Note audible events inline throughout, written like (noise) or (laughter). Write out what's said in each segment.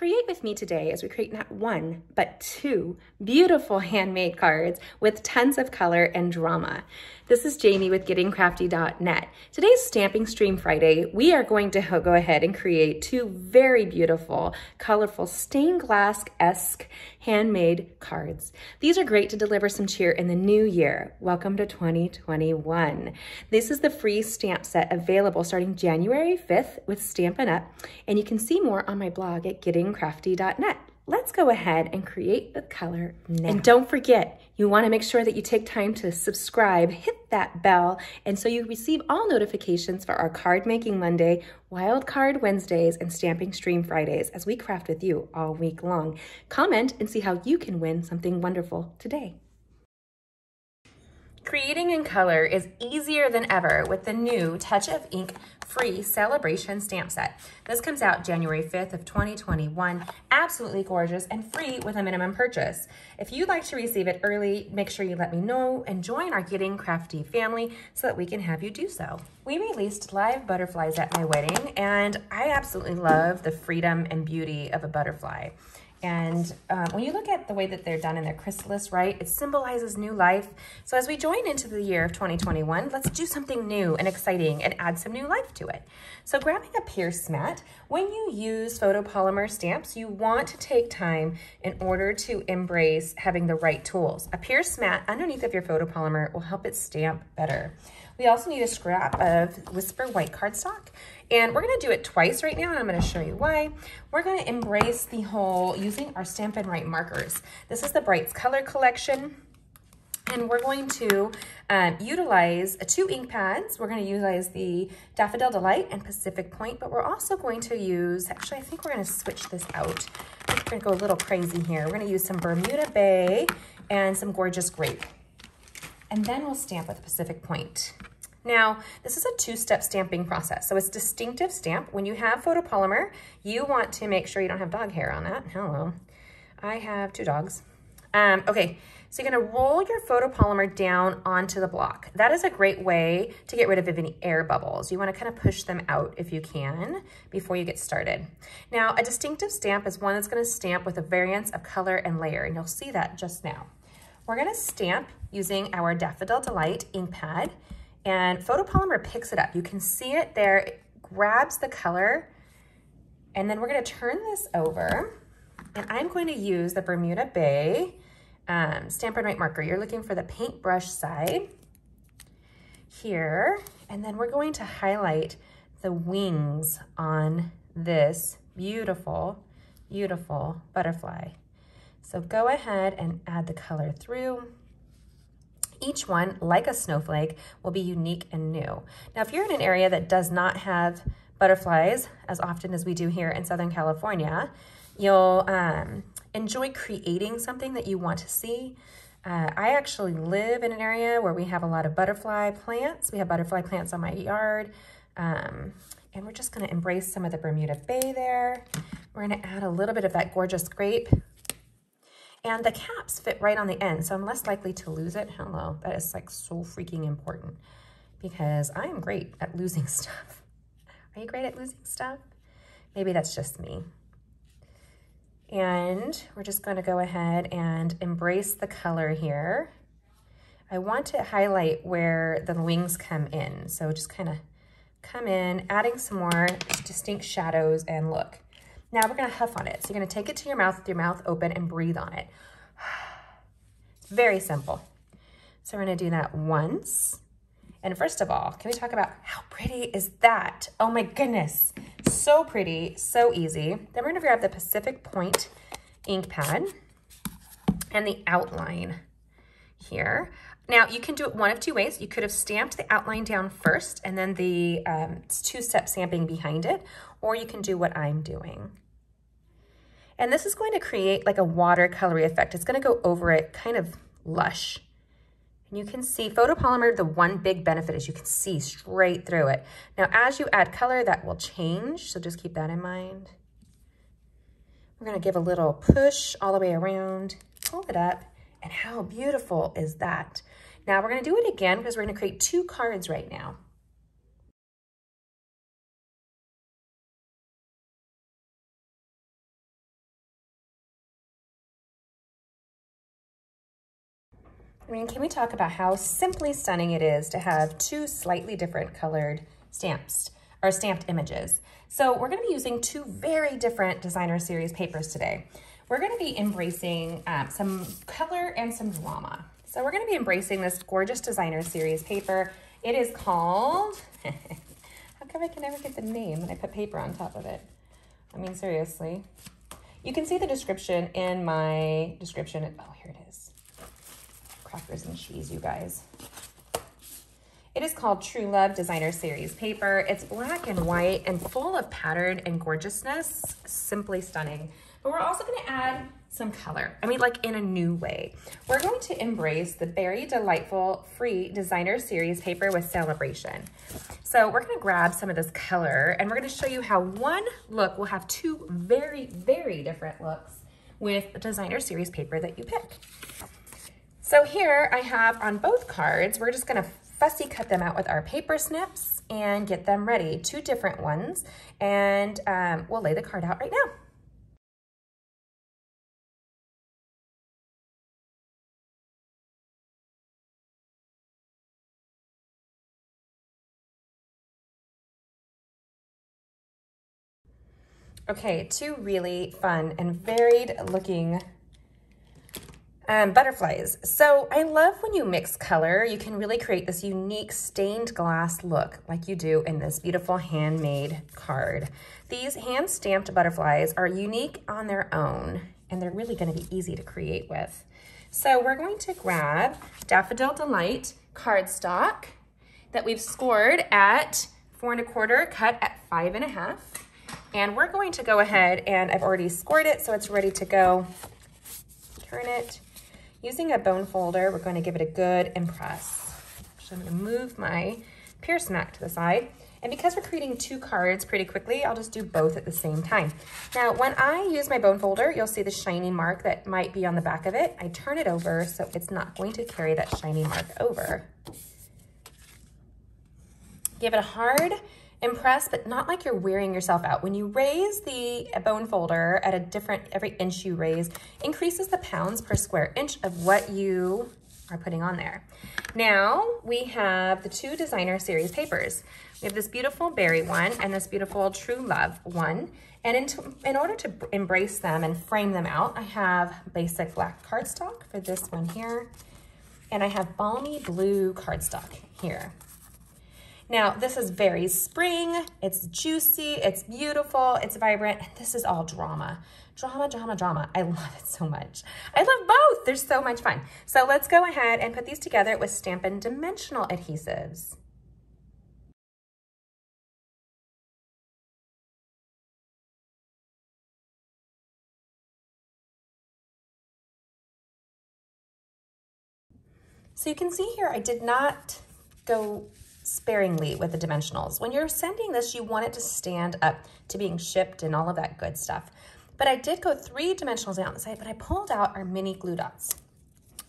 Create with me today as we create not one, but two beautiful (laughs) handmade cards with tons of color and drama. This is Jamie with GettingCrafty.net. Today's Stamping Stream Friday. We are going to go ahead and create two very beautiful, colorful stained glass-esque handmade cards. These are great to deliver some cheer in the new year. Welcome to 2021. This is the free stamp set available starting January 5th with Stampin' Up! And you can see more on my blog at Getting gettingcrafty.net. Let's go ahead and create the color now. And don't forget, you wanna make sure that you take time to subscribe, hit that bell, and so you receive all notifications for our card making Monday, wild card Wednesdays, and stamping stream Fridays as we craft with you all week long. Comment and see how you can win something wonderful today. Creating in color is easier than ever with the new Touch of Ink free Sale-A-Bration stamp set. This comes out January 5th of 2021. Absolutely gorgeous and free with a minimum purchase. If you'd like to receive it early, make sure you let me know and join our Getting Crafty family so that we can have you do so. We released live butterflies at my wedding and I absolutely love the freedom and beauty of a butterfly. And um, when you look at the way that they're done in their chrysalis, right, it symbolizes new life. So as we join into the year of 2021, let's do something new and exciting and add some new life to it. So grabbing a Pierce mat, when you use photopolymer stamps, you want to take time in order to embrace having the right tools. A Pierce mat underneath of your photopolymer will help it stamp better. We also need a scrap of Whisper White cardstock. And we're gonna do it twice right now, and I'm gonna show you why. We're gonna embrace the whole using our Stampin' Write markers. This is the Brights Color Collection. And we're going to um, utilize two ink pads. We're going to utilize the Daffodil Delight and Pacific Point, but we're also going to use, actually, I think we're going to switch this out. We're going to go a little crazy here. We're going to use some Bermuda Bay and some Gorgeous Grape. And then we'll stamp with Pacific Point. Now, this is a two-step stamping process. So it's distinctive stamp. When you have photopolymer, you want to make sure you don't have dog hair on that. Hello. I have two dogs. Um, okay, so you're gonna roll your photopolymer down onto the block. That is a great way to get rid of any air bubbles. You wanna kind of push them out if you can before you get started. Now, a distinctive stamp is one that's gonna stamp with a variance of color and layer, and you'll see that just now. We're gonna stamp using our Daffodil Delight ink pad and photopolymer picks it up. You can see it there, it grabs the color, and then we're gonna turn this over, and I'm going to use the Bermuda Bay um, Stampin' Write marker. You're looking for the paintbrush side here, and then we're going to highlight the wings on this beautiful, beautiful butterfly. So go ahead and add the color through. Each one, like a snowflake, will be unique and new. Now, if you're in an area that does not have butterflies as often as we do here in Southern California, you'll um, enjoy creating something that you want to see. Uh, I actually live in an area where we have a lot of butterfly plants. We have butterfly plants on my yard. Um, and we're just gonna embrace some of the Bermuda Bay there. We're gonna add a little bit of that gorgeous grape and the caps fit right on the end, so I'm less likely to lose it. Hello, that is like so freaking important because I am great at losing (laughs) stuff. Are you great at losing stuff? Maybe that's just me. And we're just gonna go ahead and embrace the color here. I want to highlight where the wings come in. So just kind of come in, adding some more distinct shadows and look. Now we're gonna huff on it. So you're gonna take it to your mouth with your mouth open and breathe on it. (sighs) It's very simple. So we're gonna do that once. And first of all, can we talk about how pretty is that? Oh my goodness, so pretty, so easy. Then we're gonna grab the Pacific Point ink pad and the outline here. Now you can do it one of two ways. You could have stamped the outline down first and then the um, two-step stamping behind it, or you can do what I'm doing. And this is going to create like a watercolory effect. It's gonna go over it kind of lush. And you can see photopolymer, the one big benefit is you can see straight through it. Now, as you add color, that will change, so just keep that in mind. We're gonna give a little push all the way around, pull it up, and how beautiful is that? Now we're gonna do it again because we're gonna create two cards right now. I mean, can we talk about how simply stunning it is to have two slightly different colored stamps or stamped images? So we're gonna be using two very different designer series papers today. We're gonna be embracing um, some color and some drama. So we're gonna be embracing this gorgeous designer series paper. It is called, (laughs) how come I can never get the name when I put paper on top of it? I mean, seriously. You can see the description in my description. Oh, here it is. Crackers and cheese, you guys. It is called True Love Designer Series paper. It's black and white and full of pattern and gorgeousness. Simply stunning. But we're also gonna add some color. I mean, like in a new way. We're going to embrace the Berry Delightful Free Designer Series paper with Sale-A-Bration. So we're gonna grab some of this color and we're gonna show you how one look will have two very, very different looks with the designer series paper that you pick. So here I have on both cards, we're just gonna fussy cut them out with our paper snips and get them ready. Two different ones. And um, we'll lay the card out right now. Okay, two really fun and varied looking um, butterflies. So I love when you mix color, you can really create this unique stained glass look like you do in this beautiful handmade card. These hand stamped butterflies are unique on their own and they're really gonna be easy to create with. So we're going to grab Daffodil Delight cardstock that we've scored at four and a quarter, cut at five and a half. And we're going to go ahead and I've already scored it so it's ready to go. Turn it Using a bone folder, we're going to give it a good impress. So I'm going to move my pierce mat to the side. And because we're creating two cards pretty quickly, I'll just do both at the same time. Now, when I use my bone folder, you'll see the shiny mark that might be on the back of it. I turn it over so it's not going to carry that shiny mark over. Give it a hard impress, but not like you're wearing yourself out. When you raise the bone folder at a different, every inch you raise, increases the pounds per square inch of what you are putting on there. Now we have the two designer series papers. We have this beautiful berry one and this beautiful true love one. And in, in order to embrace them and frame them out, I have basic black cardstock for this one here. And I have balmy blue cardstock here. Now, this is very spring, it's juicy, it's beautiful, it's vibrant, and this is all drama. Drama, drama, drama. I (laughs) love it so much. I love both. They're so much fun. So let's go ahead and put these together with Stampin' Dimensional adhesives. So you can see here, I did not go sparingly with the dimensionals. When you're sending this, you want it to stand up to being shipped and all of that good stuff. But I did go three dimensionals down the side, but I pulled out our mini glue dots.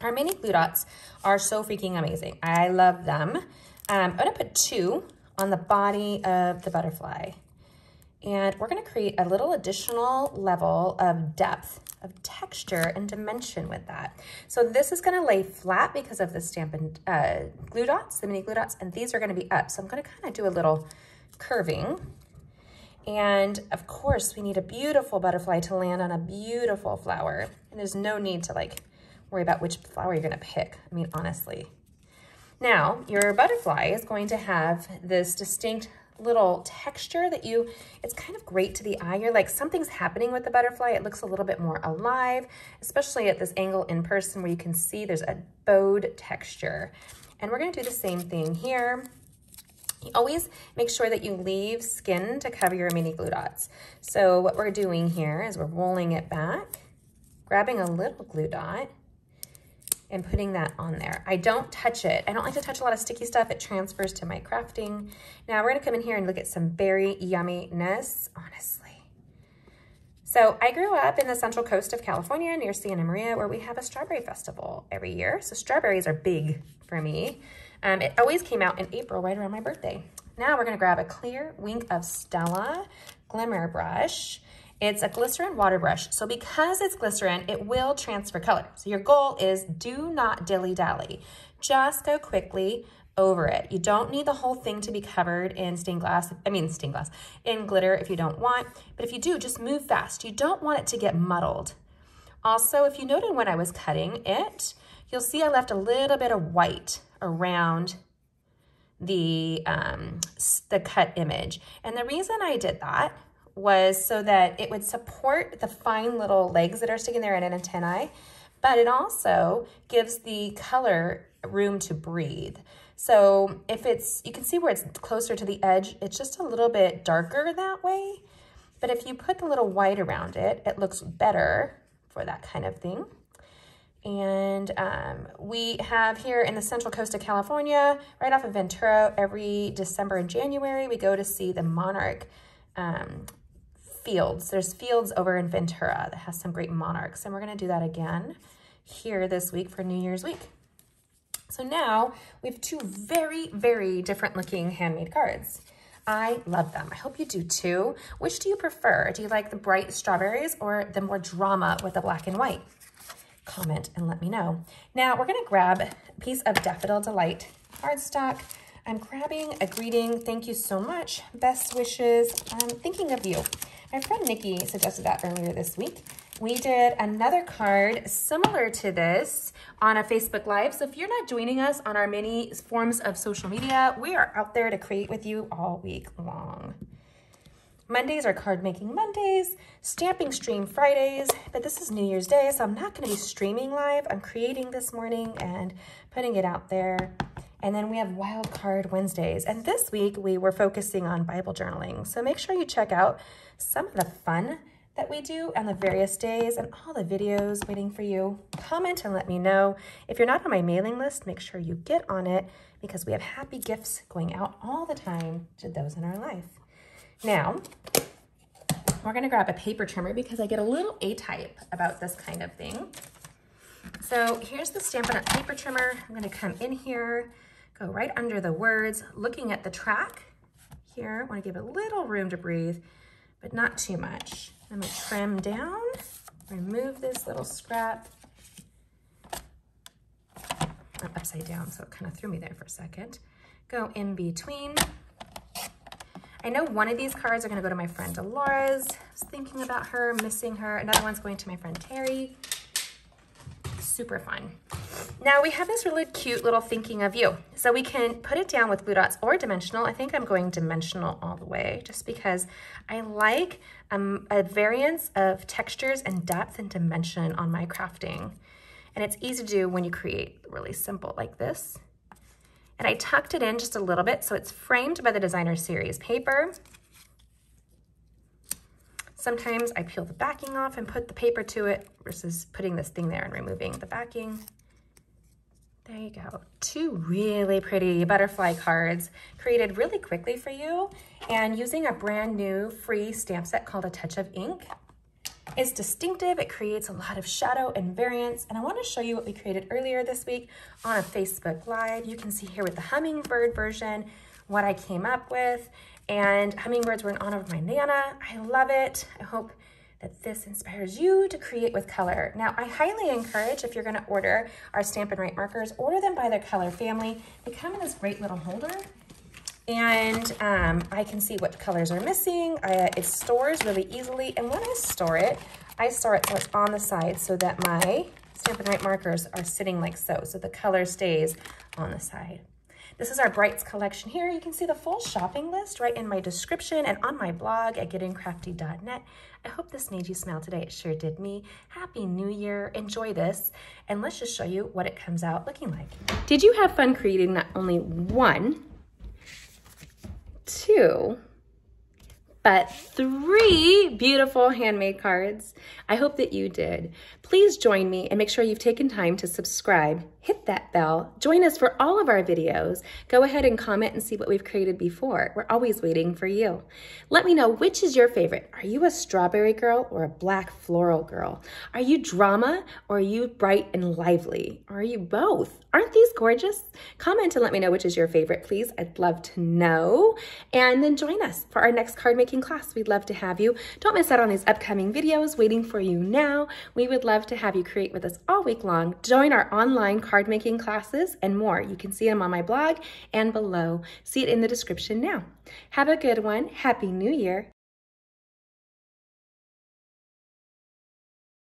Our mini glue dots are so freaking amazing. I love them. Um, I'm gonna put two on the body of the butterfly. And we're gonna create a little additional level of depth of texture and dimension with that. So this is gonna lay flat because of the Stampin' uh, glue dots, the mini glue dots, and these are gonna be up. So I'm gonna kind of do a little curving. And of course, we need a beautiful butterfly to land on a beautiful flower. And there's no need to like worry about which flower you're gonna pick. I mean, honestly. Now, your butterfly is going to have this distinct little texture that you, it's kind of great to the eye. You're like, something's happening with the butterfly. It looks a little bit more alive, especially at this angle in person where you can see there's a bowed texture. And we're gonna do the same thing here. You always make sure that you leave skin to cover your mini glue dots. So what we're doing here is we're rolling it back, grabbing a little glue dot, and putting that on there. I don't touch it. I don't like to touch a lot of sticky stuff. It transfers to my crafting. Now we're gonna come in here and look at some berry yumminess, honestly. So I grew up in the central coast of California near Santa Maria where we have a strawberry festival every year. So strawberries are big for me. Um, it always came out in April right around my birthday. Now we're gonna grab a clear wink of Stella Glimmer brush It's a glycerin water brush. So because it's glycerin, it will transfer color. So your goal is do not dilly-dally. Just go quickly over it. You don't need the whole thing to be covered in stained glass, I mean stained glass, in glitter if you don't want, but if you do, just move fast. You don't want it to get muddled. Also, if you noted when I was cutting it, you'll see I left a little bit of white around the, um, the cut image. And the reason I did that was so that it would support the fine little legs that are sticking there in an antennae, but it also gives the color room to breathe. So if it's, you can see where it's closer to the edge, it's just a little bit darker that way. But if you put the little white around it, it looks better for that kind of thing. And um, we have here in the central coast of California, right off of Ventura, every December and January, we go to see the monarch um, fields. There's fields over in Ventura that has some great monarchs. And we're gonna do that again here this week for New Year's week. So now we have two very, very different looking handmade cards. I love them. I hope you do too. Which do you prefer? Do you like the bright strawberries or the more drama with the black and white? Comment and let me know. Now we're gonna grab a piece of Daffodil Delight cardstock. I'm grabbing a greeting. Thank you so much. Best wishes. I'm thinking of you. My friend Nikki suggested that earlier this week. We did another card similar to this on a Facebook Live. So if you're not joining us on our many forms of social media, we are out there to create with you all week long. Mondays are card making Mondays, stamping stream Fridays, but this is New Year's Day, so I'm not gonna be streaming live. I'm creating this morning and putting it out there. And then we have wild card Wednesdays. And this week we were focusing on Bible journaling. So make sure you check out some of the fun that we do on the various days and all the videos waiting for you. Comment and let me know. If you're not on my mailing list, make sure you get on it because we have happy gifts going out all the time to those in our life. Now, we're gonna grab a paper trimmer because I get a little A-type about this kind of thing. So here's the Stampin' Up! paper trimmer. I'm gonna come in here, go right under the words, looking at the track here. I wanna give a little room to breathe, but not too much. I'm gonna trim down, remove this little scrap. I'm upside down, so it kind of threw me there for a second. Go in between. I know one of these cards are gonna go to my friend Dolores. I was thinking about her, missing her. Another one's going to my friend Terry. Super fun. Now we have this really cute little thinking of you. So we can put it down with glue dots or dimensional. I think I'm going dimensional all the way just because I like um, a variance of textures and depth and dimension on my crafting. And it's easy to do when you create really simple like this. And I tucked it in just a little bit so it's framed by the designer series paper. Sometimes I peel the backing off and put the paper to it versus putting this thing there and removing the backing. There you go. Two really pretty butterfly cards created really quickly for you and using a brand new free stamp set called A Touch of Ink. It's distinctive, it creates a lot of shadow and variance, and I wanna show you what we created earlier this week on a Facebook Live. You can see here with the hummingbird version, what I came up with, and hummingbirds were in honor of my Nana. I love it. I hope that this inspires you to create with color. Now, I highly encourage if you're gonna order our Stampin' Write markers, order them by their color family. They come in this great little holder and um, I can see what colors are missing. I, it stores really easily. And when I store it, I store it so it's on the side so that my Stampin' Write markers are sitting like so, so the color stays on the side. This is our Brights collection here. You can see the full shopping list right in my description and on my blog at gettingcrafty.net. I hope this made you smile today. It sure did me. Happy New Year. Enjoy this. And let's just show you what it comes out looking like. Did you have fun creating not only one, two, but three beautiful handmade cards. I hope that you did. Please join me and make sure you've taken time to subscribe, hit that bell, join us for all of our videos. Go ahead and comment and see what we've created before. We're always waiting for you. Let me know which is your favorite. Are you a strawberry girl or a black floral girl? Are you drama or are you bright and lively? Or are you both? Aren't these gorgeous? Comment and let me know which is your favorite, please. I'd love to know. And then join us for our next card making class. We'd love to have you. Don't miss out on these upcoming videos waiting for you now. We would love to have you create with us all week long. Join our online card making classes and more. You can see them on my blog and below. See it in the description now. Have a good one. Happy New Year.